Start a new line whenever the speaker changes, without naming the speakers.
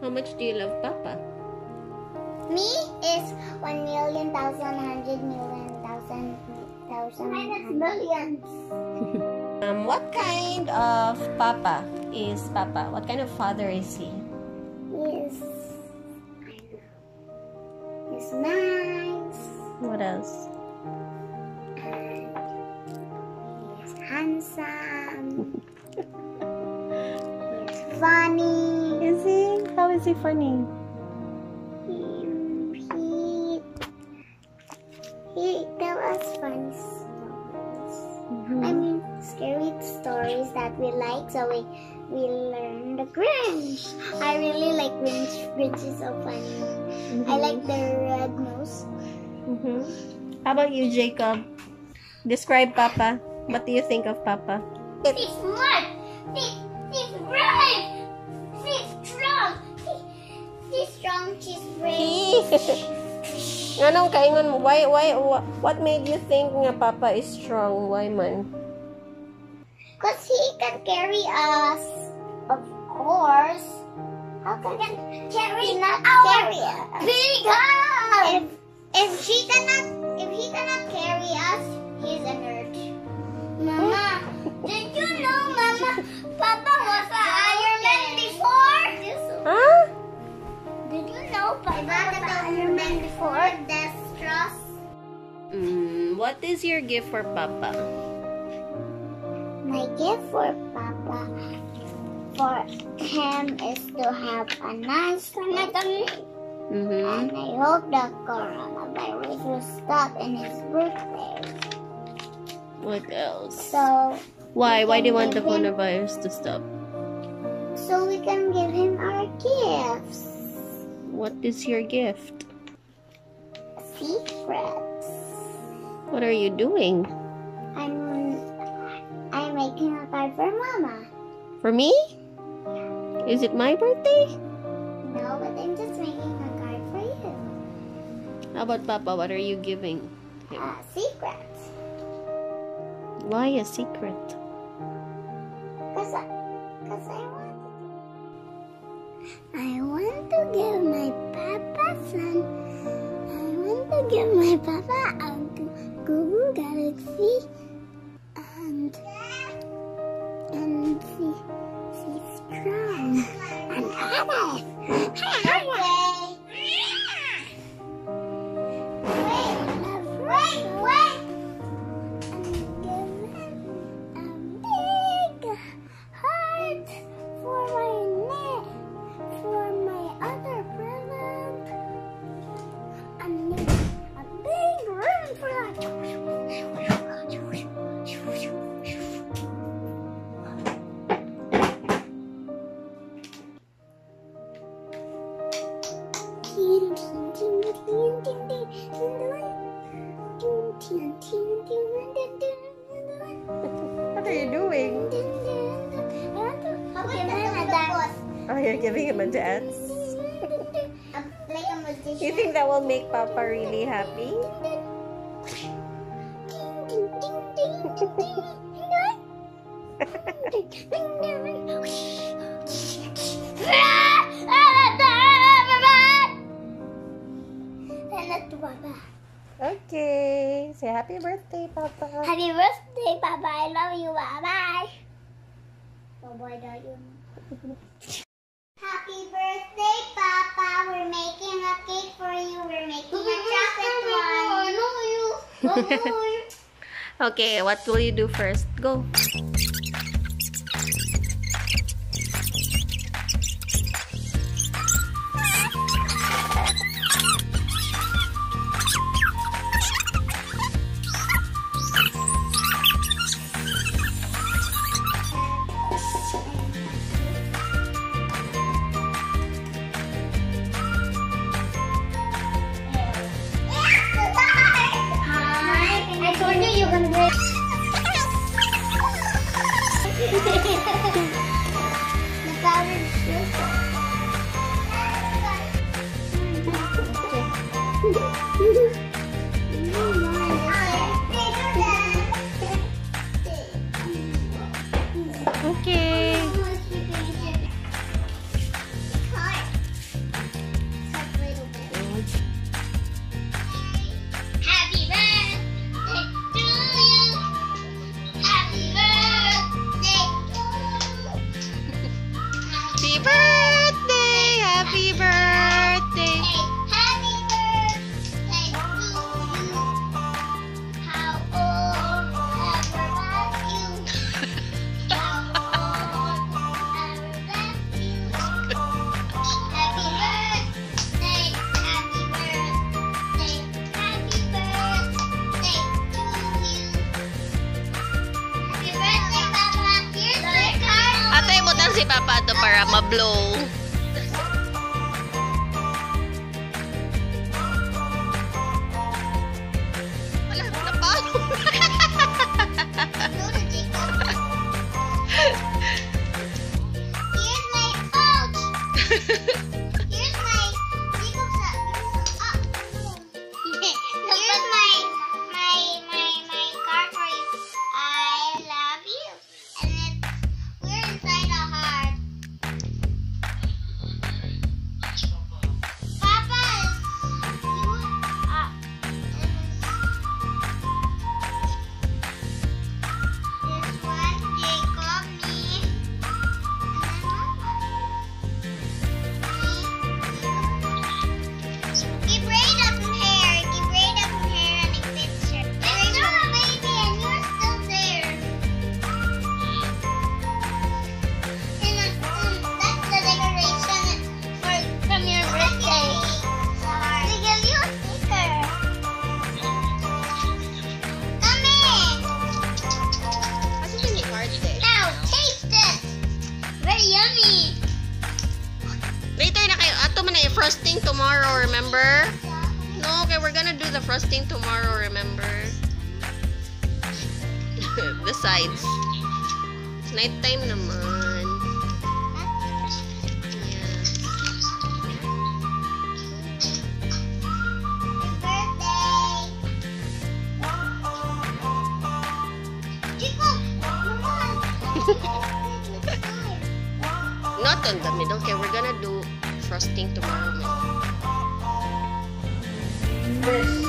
How much do you love Papa?
Me is one million thousand hundred million thousand thousand minus millions.
Um, what kind of Papa is Papa? What kind of father is he?
He's he's nice.
What else?
He's handsome. he's funny.
Is he? How is he funny?
He he he tell us funny stories. I mean, scary stories that we like, so we we learn the Grinch. I really like Grinch. Grinch is so funny. I like the red nose.
Mm-hmm. How about you, Jacob? Describe Papa. What do you think of Papa?
She's smart. She's brave.
Anong kaingon mo? Why, why, what made you think nga Papa is strong? Why man?
Cause he can carry us. Of course. How can he carry not carry us? Big If, if she cannot, if he cannot carry us, he's a nerd. Mama, did you know, Mama, Papa was an Did you know Papa was an Iron Man before? Destros.
Mm, what is your gift for Papa?
My gift for Papa for him is to have a nice Ramadan.
Mm-hmm.
And I hope the coronavirus will stop in his birthday.
What else?
So
Why? Why do you want the
give him-
to stop?
so we can give him our gifts.
What is your gift?
Secrets.
What are you doing?
I'm I'm making a card for Mama.
For me? Is it my birthday?
No, but I'm just making a card for you.
How about Papa? What are you giving him?
Uh, secrets.
Why a secret?
Cause I, cause I want. I want to give papa a Gu- Google Galaxy, and and she she's strong and honest.
What are you doing? Oh, you're giving him a dance.
like a magician.
You think that will make Papa really happy? Okay. Say happy birthday, Papa.
Happy birthday, Papa. I love you. Bye bye. Bye bye, Daddy. Happy birthday, Papa. We're making a cake for you. We're making a chocolate one. No, you.
Okay, what will you do first? Go.
Bye. masyado para ma-blow. remember? No, okay, we're gonna do the frosting tomorrow, remember? the sides. It's nighttime naman. Not on the middle. Okay, we're gonna do frosting tomorrow
this.